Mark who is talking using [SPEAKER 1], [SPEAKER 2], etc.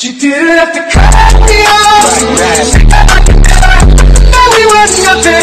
[SPEAKER 1] She didn't have to cut me off. Right, right. we was nothing.